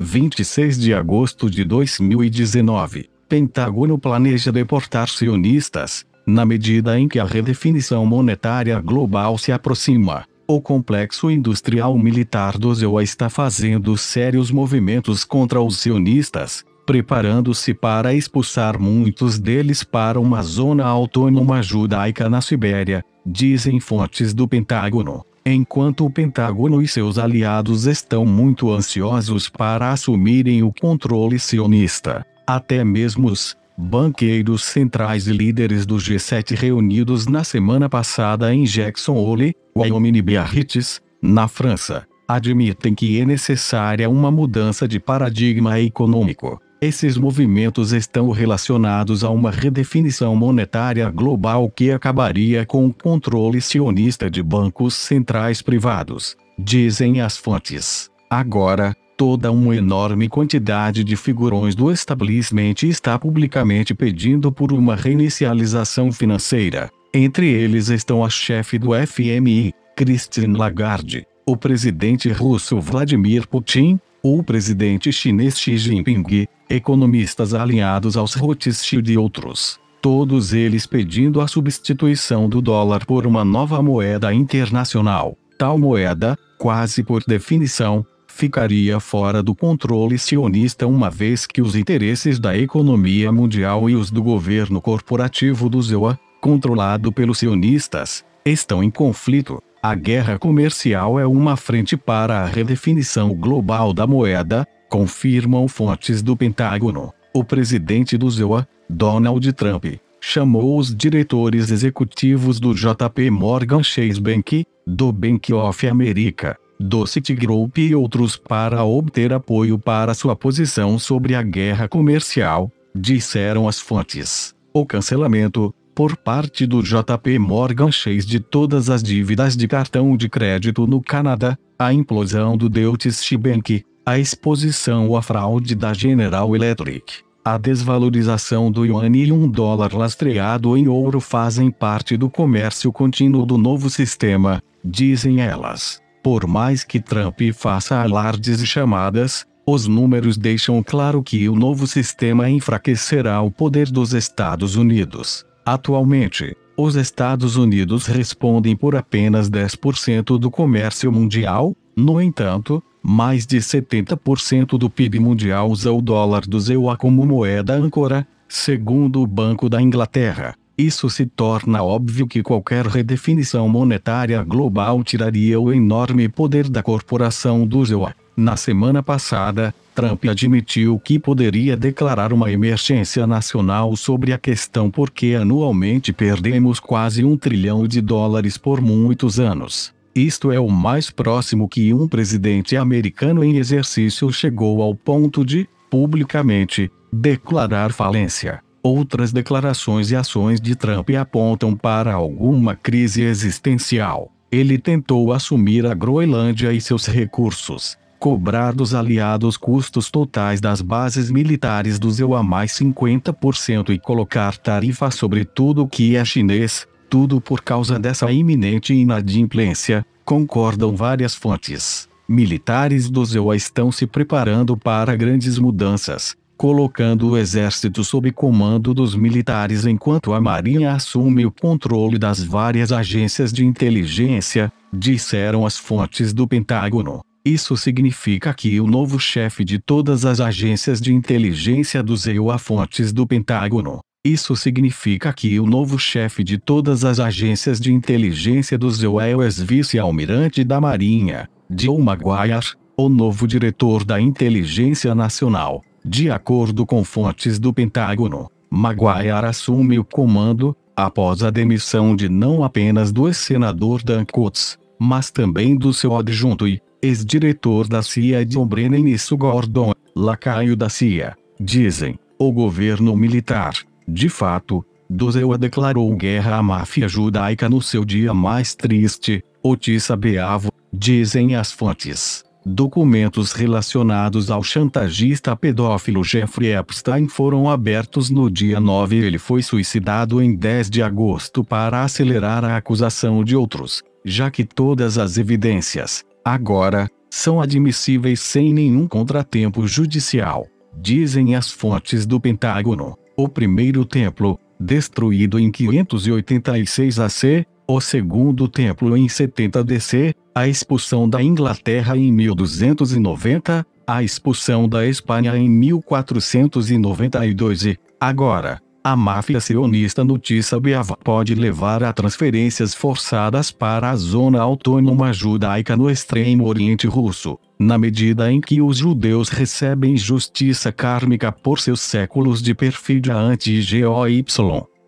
26 de agosto de 2019. Pentágono planeja deportar sionistas, na medida em que a redefinição monetária global se aproxima. O complexo industrial militar do ZEUA está fazendo sérios movimentos contra os sionistas, preparando-se para expulsar muitos deles para uma zona autônoma judaica na Sibéria, dizem fontes do Pentágono. Enquanto o Pentágono e seus aliados estão muito ansiosos para assumirem o controle sionista, até mesmo os banqueiros centrais e líderes do G7 reunidos na semana passada em Jackson Hole, Wyoming e Biarritz, na França, admitem que é necessária uma mudança de paradigma econômico. Esses movimentos estão relacionados a uma redefinição monetária global que acabaria com o controle sionista de bancos centrais privados, dizem as fontes. Agora, toda uma enorme quantidade de figurões do establishment está publicamente pedindo por uma reinicialização financeira. Entre eles estão a chefe do FMI, Christine Lagarde, o presidente russo Vladimir Putin, o presidente chinês Xi Jinping, economistas alinhados aos Rothschild e outros, todos eles pedindo a substituição do dólar por uma nova moeda internacional. Tal moeda, quase por definição, ficaria fora do controle sionista uma vez que os interesses da economia mundial e os do governo corporativo do ZEUA, controlado pelos sionistas, estão em conflito. A guerra comercial é uma frente para a redefinição global da moeda, confirmam fontes do Pentágono. O presidente do ZEUA, Donald Trump, chamou os diretores executivos do JP Morgan Chase Bank, do Bank of America, do Citigroup e outros para obter apoio para sua posição sobre a guerra comercial, disseram as fontes. O cancelamento, por parte do JP Morgan Chase de todas as dívidas de cartão de crédito no Canadá, a implosão do Deutsche Bank, a exposição à fraude da General Electric, a desvalorização do yuan e um dólar lastreado em ouro fazem parte do comércio contínuo do novo sistema, dizem elas. Por mais que Trump faça alardes e chamadas, os números deixam claro que o novo sistema enfraquecerá o poder dos Estados Unidos. Atualmente, os Estados Unidos respondem por apenas 10% do comércio mundial, no entanto, mais de 70% do PIB mundial usa o dólar do ZEUA como moeda âncora, segundo o Banco da Inglaterra. Isso se torna óbvio que qualquer redefinição monetária global tiraria o enorme poder da corporação do ZEUA. Na semana passada, Trump admitiu que poderia declarar uma emergência nacional sobre a questão porque anualmente perdemos quase um trilhão de dólares por muitos anos. Isto é o mais próximo que um presidente americano em exercício chegou ao ponto de, publicamente, declarar falência. Outras declarações e ações de Trump apontam para alguma crise existencial. Ele tentou assumir a Groenlândia e seus recursos, cobrar dos aliados custos totais das bases militares do ZEU a mais 50% e colocar tarifas sobre tudo que é chinês, tudo por causa dessa iminente inadimplência, concordam várias fontes. Militares do ZEUA estão se preparando para grandes mudanças, colocando o exército sob comando dos militares enquanto a marinha assume o controle das várias agências de inteligência, disseram as fontes do Pentágono. Isso significa que o novo chefe de todas as agências de inteligência do ZEU fontes do Pentágono. Isso significa que o novo chefe de todas as agências de inteligência do ZEU é o ex-vice-almirante da Marinha, Joe Maguire, o novo diretor da Inteligência Nacional. De acordo com fontes do Pentágono, Maguire assume o comando, após a demissão de não apenas do ex-senador Dan Coates, mas também do seu adjunto e, ex-diretor da CIA John Brennan e Sue Gordon, lacaio da CIA, dizem, o governo militar, de fato, Dozewa declarou guerra à máfia judaica no seu dia mais triste, Otissa Beavo, dizem as fontes. Documentos relacionados ao chantagista pedófilo Jeffrey Epstein foram abertos no dia 9 ele foi suicidado em 10 de agosto para acelerar a acusação de outros, já que todas as evidências, agora, são admissíveis sem nenhum contratempo judicial. Dizem as fontes do Pentágono. O primeiro templo, destruído em 586 AC, o segundo templo em 70 DC, a expulsão da Inglaterra em 1290, a expulsão da Espanha em 1492 e, agora, a máfia sionista no Tissabiava pode levar a transferências forçadas para a zona autônoma judaica no extremo oriente russo, na medida em que os judeus recebem justiça kármica por seus séculos de perfídia anti-GOY,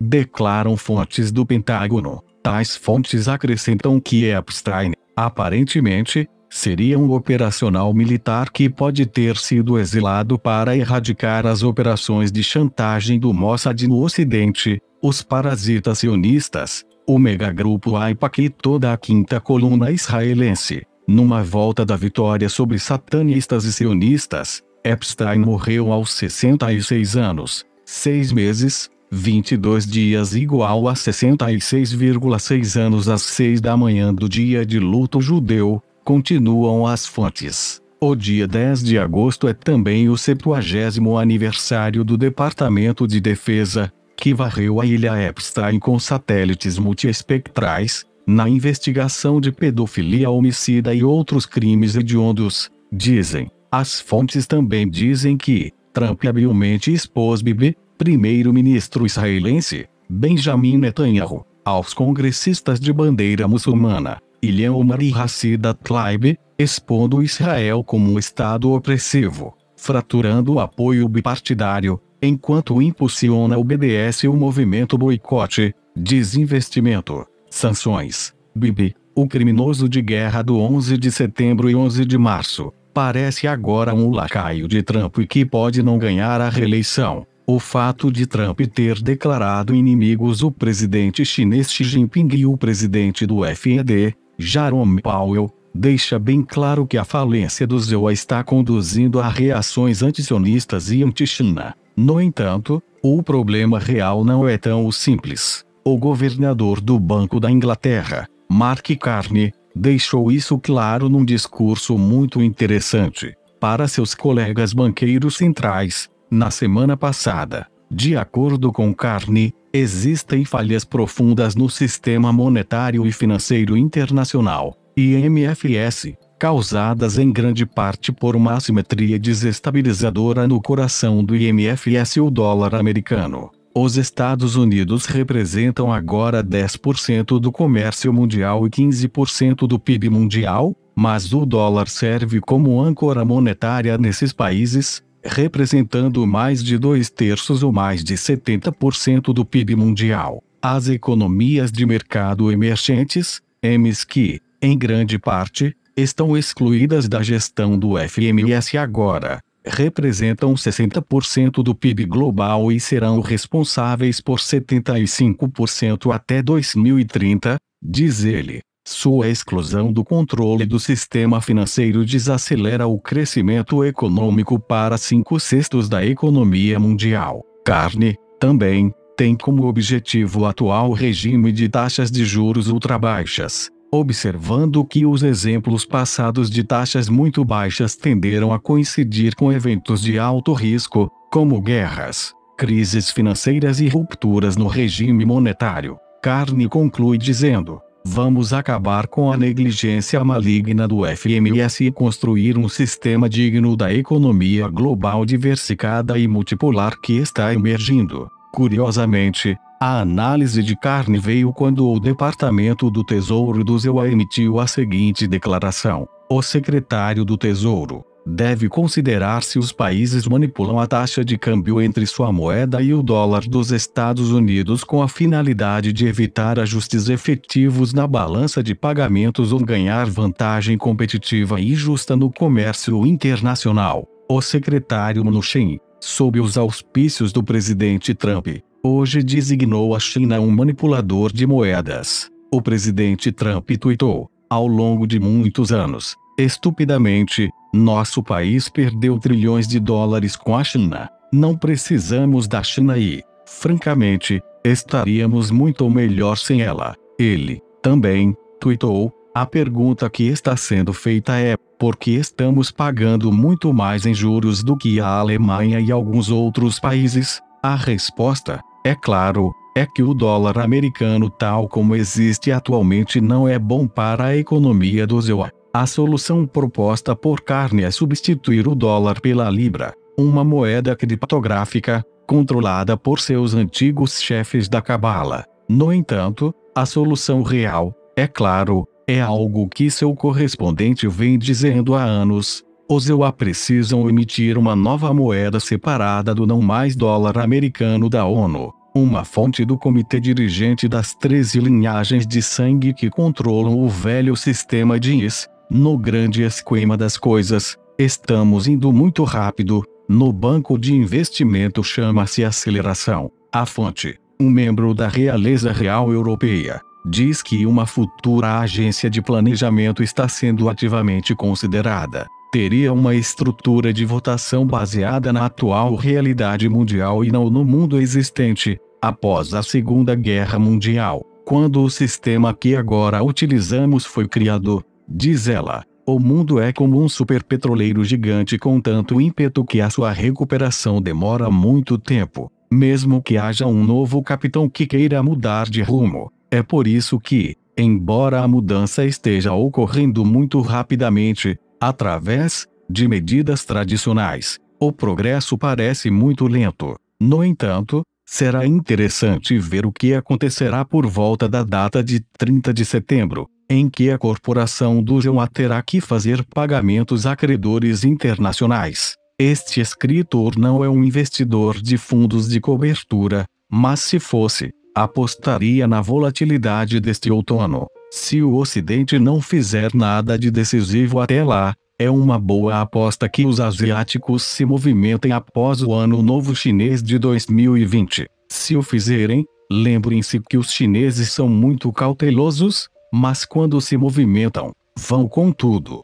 declaram fontes do Pentágono. Tais fontes acrescentam que Epstein, aparentemente, seria um operacional militar que pode ter sido exilado para erradicar as operações de chantagem do Mossad no Ocidente, os parasitas sionistas, o megagrupo AIPAC e toda a quinta coluna israelense. Numa volta da vitória sobre satanistas e sionistas, Epstein morreu aos 66 anos, 6 meses, 22 dias igual a 66,6 anos às 6 da manhã do dia de luto judeu, continuam as fontes. O dia 10 de agosto é também o 70 aniversário do Departamento de Defesa, que varreu a ilha Epstein com satélites multiespectrais, na investigação de pedofilia homicida e outros crimes hediondos, dizem. As fontes também dizem que Trump habilmente expôs Bibi, primeiro-ministro israelense, Benjamin Netanyahu, aos congressistas de bandeira muçulmana, Ilhan Omar e Hassida Tlaib, expondo Israel como um Estado opressivo, fraturando o apoio bipartidário, enquanto impulsiona o BDS e o movimento boicote, desinvestimento, sanções. Bibi, o criminoso de guerra do 11 de setembro e 11 de março, parece agora um lacaio de Trump e que pode não ganhar a reeleição. O fato de Trump ter declarado inimigos o presidente chinês Xi Jinping e o presidente do FED, Jerome Powell, deixa bem claro que a falência do ZEUA está conduzindo a reações antisionistas e anti-China. No entanto, o problema real não é tão simples. O governador do Banco da Inglaterra, Mark Carney, deixou isso claro num discurso muito interessante para seus colegas banqueiros centrais, na semana passada. De acordo com Carney, existem falhas profundas no sistema monetário e financeiro internacional, IMFS, causadas em grande parte por uma assimetria desestabilizadora no coração do IMFS o dólar americano. Os Estados Unidos representam agora 10% do comércio mundial e 15% do PIB mundial, mas o dólar serve como âncora monetária nesses países, representando mais de dois terços ou mais de 70% do PIB mundial. As economias de mercado emergentes, EMs que, em grande parte, estão excluídas da gestão do FMS agora, representam 60% do PIB global e serão responsáveis por 75% até 2030, diz ele. Sua exclusão do controle do sistema financeiro desacelera o crescimento econômico para cinco sextos da economia mundial. Carne, também, tem como objetivo o atual regime de taxas de juros ultrabaixas, observando que os exemplos passados de taxas muito baixas tenderam a coincidir com eventos de alto risco, como guerras, crises financeiras e rupturas no regime monetário. Carne conclui dizendo: Vamos acabar com a negligência maligna do FMS e construir um sistema digno da economia global diversificada e multipolar que está emergindo. Curiosamente, a análise de carne veio quando o Departamento do Tesouro do ZEUA emitiu a seguinte declaração: O secretário do Tesouro, deve considerar se os países manipulam a taxa de câmbio entre sua moeda e o dólar dos Estados Unidos com a finalidade de evitar ajustes efetivos na balança de pagamentos ou ganhar vantagem competitiva e justa no comércio internacional. O secretário Mnuchin, sob os auspícios do presidente Trump, hoje designou a China um manipulador de moedas. O presidente Trump tweetou, ao longo de muitos anos, estupidamente, nosso país perdeu trilhões de dólares com a China. Não precisamos da China e, francamente, estaríamos muito melhor sem ela. Ele, também, tweetou, A pergunta que está sendo feita é: por que estamos pagando muito mais em juros do que a Alemanha e alguns outros países? A resposta, é claro, é que o dólar americano tal como existe atualmente não é bom para a economia do ZEUA. A solução proposta por Carne é substituir o dólar pela libra, uma moeda criptográfica, controlada por seus antigos chefes da cabala. No entanto, a solução real, é claro, é algo que seu correspondente vem dizendo há anos. Os EUA precisam emitir uma nova moeda separada do não mais dólar americano da ONU uma fonte do comitê dirigente das 13 linhagens de sangue que controlam o velho sistema diz: no grande esquema das coisas, estamos indo muito rápido, no banco de investimento chama-se aceleração. A fonte, um membro da realeza real europeia, diz que uma futura agência de planejamento está sendo ativamente considerada. Teria uma estrutura de votação baseada na atual realidade mundial e não no mundo existente, Após a Segunda Guerra Mundial, quando o sistema que agora utilizamos foi criado, diz ela, o mundo é como um superpetroleiro gigante com tanto ímpeto que a sua recuperação demora muito tempo, mesmo que haja um novo capitão que queira mudar de rumo. É por isso que, embora a mudança esteja ocorrendo muito rapidamente, através de medidas tradicionais, o progresso parece muito lento. No entanto, Será interessante ver o que acontecerá por volta da data de 30 de setembro, em que a corporação do João terá que fazer pagamentos a credores internacionais. Este escritor não é um investidor de fundos de cobertura, mas se fosse, apostaria na volatilidade deste outono. Se o Ocidente não fizer nada de decisivo até lá, é uma boa aposta que os asiáticos se movimentem após o Ano Novo Chinês de 2020. Se o fizerem, lembrem-se que os chineses são muito cautelosos, mas quando se movimentam, vão com tudo.